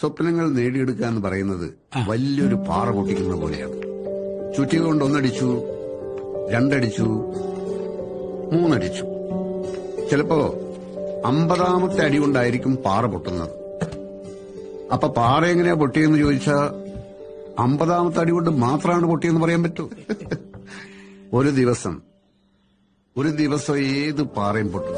സ്വപ്നങ്ങൾ നേടിയെടുക്കുക എന്ന് പറയുന്നത് വലിയൊരു പാറ പൊട്ടിക്കുന്ന പോലെയാണ്. ചുറ്റിക കൊണ്ട് ഒന്നടിച്ചു രണ്ടടിച്ചു മൂന്നടിച്ചു. ചിലപ്പോ അമ്പതാമത്തെ അടി കൊണ്ടായിരിക്കും പാറ പൊട്ടുന്നത്. അപ്പൊ പാറ എങ്ങനെയാ പൊട്ടിയെന്ന് ചോദിച്ചാ അമ്പതാമത്തെ അടി കൊണ്ട് മാത്രമാണ് പൊട്ടിയെന്ന് പറയാൻ പറ്റൂ. ഒരു ദിവസം ഒരു ദിവസം ഏത് പാറയും പൊട്ടും